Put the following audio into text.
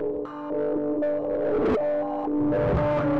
Música